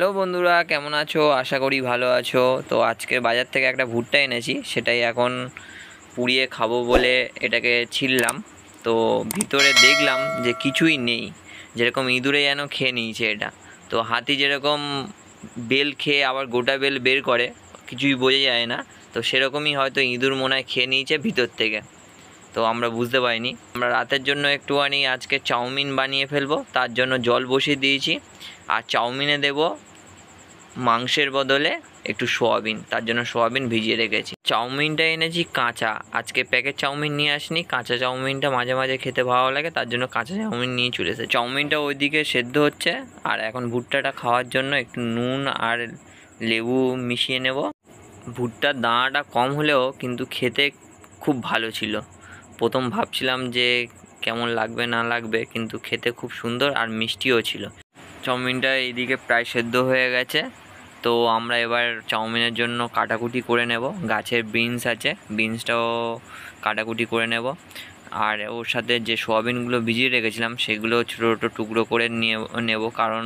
Hello বন্ধুরা, কেমন আছো? আশা করি ভালো আছো। তো আজকে বাজার থেকে একটা ভুট্টা এনেছি, সেটাই এখন পুড়িয়ে খাব বলে এটাকে ছিললাম তো ভিতরে দেখলাম যে কিছুই নেই, যেরকম ইঁদুরে যেন খেয়ে নিয়েছে এটা। তো হাতি যেরকম বেল খেয়ে আবার গোটা বেল বের করে, কিছুই বোঝা যায় না। তো সেরকমই হয়তো ইঁদুর মনে হয় খেয়ে নিয়েছে ভিতর থেকে। তো আমরা বুঝতে পারিনি। আমরা রাতের জন্য একটুখানি আজকে চাউমিন বানিয়ে ফেলব, তার জন্য জল বসিয়ে দিয়েছি। আর চাউমিনে দেব মাংসের বদলে একটু সোয়াবিন, তার জন্য সোয়াবিন ভিজিয়ে রেখেছি। চাউমিনটা এনেছি কাঁচা। আজকে প্যাকেট চাউমিন নিয়ে আসনি, কাঁচা চাউমিনটা মাঝে মাঝে খেতে ভালো লাগে, তার জন্য কাঁচা চাউমিন নিয়ে চলে এসেছে। চাউমিনটা ওইদিকে সেদ্ধ হচ্ছে, আর এখন ভুট্টাটা খাওয়ার জন্য একটু নুন আর লেবু মিশিয়ে নেব। ভুট্টার দানাটা কম হলেও কিন্তু খেতে খুব ভালো ছিল। প্রথম ভাবছিলাম যে কেমন লাগবে, না লাগবে, কিন্তু খেতে খুব সুন্দর আর মিষ্টিও ছিল। চাউমিনটা এইদিকে প্রায় সেদ্ধ হয়ে গেছে। তো আমরা এবার চাউমিনের জন্য কাটাকুটি করে নেব। গাছের বিনস আছে বিনসটাও কাটাকুটি করে নেব। আর ওর সাথে যে সোয়াবিনগুলো ভিজিয়ে রেখেছিলাম, সেগুলো ছোটো ছোটো টুকরো করে নিয়ে, নেব। কারণ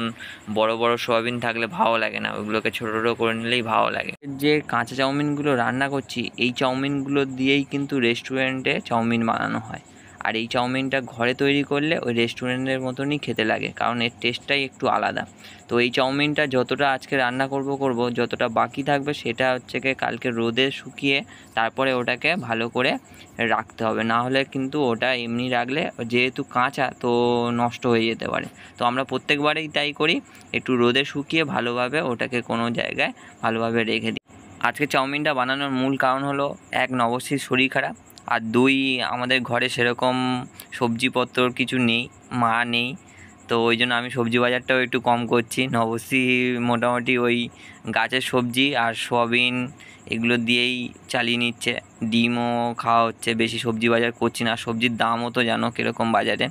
বড় বড় সোয়াবিন থাকলে ভালো লাগে না। ওইগুলোকে ছোটো ছোটো করে নিলেই ভালো লাগে। যে কাঁচা চাউমিনগুলো রান্না করছি, এই চাউমিনগুলো দিয়েই কিন্তু রেস্টুরেন্টে চাউমিন বানানো হয়। আর এই চাউমিনটা ঘরে তৈরি করলে ওই রেস্টুরেন্টের মতনই খেতে লাগে, কারণ এর টেস্টটাই একটু আলাদা। তো এই চাউমিনটা যতটা আজকে রান্না করব করব, যতটা বাকি থাকবে সেটা হচ্ছে কি কালকে রোদে শুকিয়ে তারপরে ওটাকে ভালো করে রাখতে হবে। না হলে কিন্তু ওটা এমনি রাখলে যেহেতু কাঁচা তো নষ্ট হয়ে যেতে পারে। তো আমরা প্রত্যেকবারেই তাই করি, একটু রোদে শুকিয়ে ভালোভাবে ওটাকে কোনো জায়গায় ভালোভাবে রেখে দিই। আজকে চাউমিনটা বানানোর মূল কারণ হলো, এক, নবশ্রীর শরীর খারাপ আর দুই, আমাদের ঘরে সেরকম সবজিপত্র কিছু নেই, মা নেই। তো ওই জন্য আমি সবজি বাজারটাও একটু কম করছি। নবশ্রী মোটামুটি ওই গাছের সবজি আর সোয়াবিন এগুলো দিয়েই চালিয়ে নিচ্ছে। ডিমও খাওয়া হচ্ছে, বেশি সবজি বাজার করছি না। সবজির দামও তো জানো কীরকম বাজারে।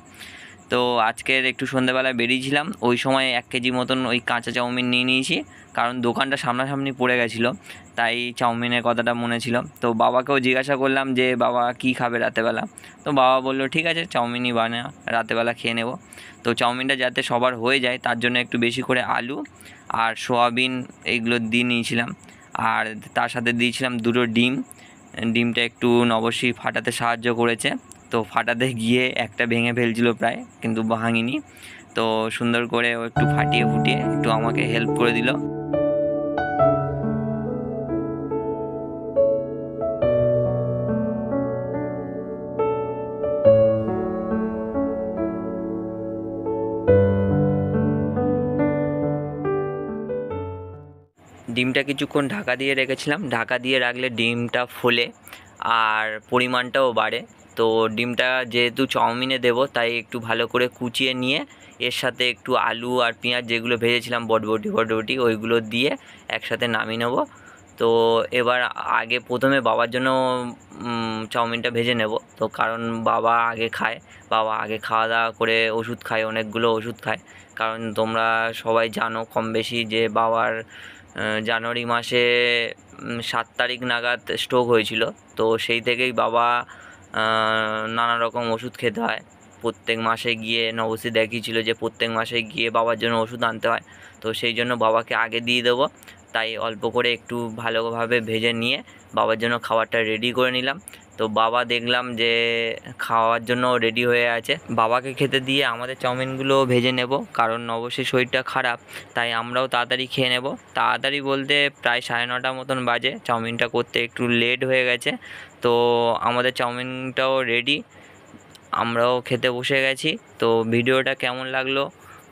তো আজকের একটু সন্ধ্যেবেলায় বেরিয়েছিলাম। ওই সময় এক কেজি মতন ওই কাঁচা চাউমিন নিয়ে নিয়েছি। কারণ দোকানটা সামনাসামনি পড়ে গেছিল, তাই চাউমিনের কথাটা মনে ছিল। তো বাবাকেও জিজ্ঞাসা করলাম যে, বাবা, কি খাবে রাতেবেলা? তো বাবা বলল, ঠিক আছে, চাউমিনই বানা, রাতেবেলা খেয়ে নেব। তো চাউমিনটা যাতে সবার হয়ে যায়, তার জন্য একটু বেশি করে আলু আর সোয়াবিন এইগুলো দিয়ে নিয়েছিলাম। আর তার সাথে দিয়েছিলাম দুটো ডিম। ডিমটা একটু নবশ্যই ফাটাতে সাহায্য করেছে। তো ফাটাতে গিয়ে একটা ভেঙে ফেলছিল প্রায়, কিন্তু ভাঙিনি। তো সুন্দর করে ও একটু ফাটিয়ে ফুটিয়ে একটু আমাকে হেল্প করে দিল। ডিমটা কিছুক্ষণ ঢাকা দিয়ে রেখেছিলাম। ঢাকা দিয়ে রাখলে ডিমটা ফোলে আর পরিমাণটাও বাড়ে। তো ডিমটা যেহেতু চাউমিনে দেব, তাই একটু ভালো করে কুচিয়ে নিয়ে এর সাথে একটু আলু আর পেঁয়াজ যেগুলো ভেজেছিলাম, বটবটি বটবটি, ওইগুলো দিয়ে একসাথে নামিয়ে নেব। তো এবার আগে প্রথমে বাবার জন্য চাউমিনটা ভেজে নেব। তো কারণ বাবা আগে খায়, বাবা আগে খাওয়া দাওয়া করে ওষুধ খায়, অনেকগুলো ওষুধ খায়। কারণ তোমরা সবাই জানো কম বেশি যে বাবার জানুয়ারি মাসে সাত তারিখ নাগাদ স্ট্রোক হয়েছিল। তো সেই থেকেই বাবা নানা রকম ওষুধ খেতে হয়। প্রত্যেক মাসে গিয়ে নবসী দেখিয়েছিল যে প্রত্যেক মাসে গিয়ে বাবার জন্য ওষুধ আনতে হয়। তো সেই জন্য বাবাকে আগে দিয়ে দেবো। তাই অল্প করে একটু ভালোভাবে ভেজে নিয়ে বাবার জন্য খাবারটা রেডি করে নিলাম। তো বাবা দেখলাম যে খাওয়ার জন্য রেডি হয়ে আছে। বাবাকে খেতে দিয়ে আমাদের চাউমিনগুলো ভেজে নেব, কারণ অবশ্যই শরীরটা খারাপ, তাই আমরাও তাড়াতাড়ি খেয়ে নেব। তাড়াতাড়ি বলতে প্রায় সাড়ে নটা মতন বাজে, চাউমিনটা করতে একটু লেট হয়ে গেছে। তো আমাদের চাউমিনটাও রেডি আমরাও খেতে বসে গেছি। তো ভিডিওটা কেমন লাগল?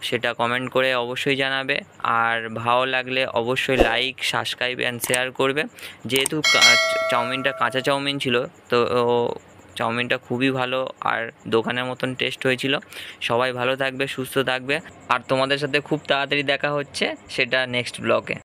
সেটা কমেন্ট করে অবশ্যই জানাবে। আর ভালো লাগলে অবশ্যই লাইক সাবস্ক্রাইব অ্যান্ড শেয়ার করবে। যেহেতু চাউমিনটা কাঁচা চাউমিন ছিল, তো চাউমিনটা খুবই ভালো আর দোকানের মতন টেস্ট হয়েছিল। সবাই ভালো থাকবে, সুস্থ থাকবে। আর তোমাদের সাথে খুব তাড়াতাড়ি দেখা হচ্ছে, সেটা নেক্সট ব্লগে